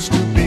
used to be.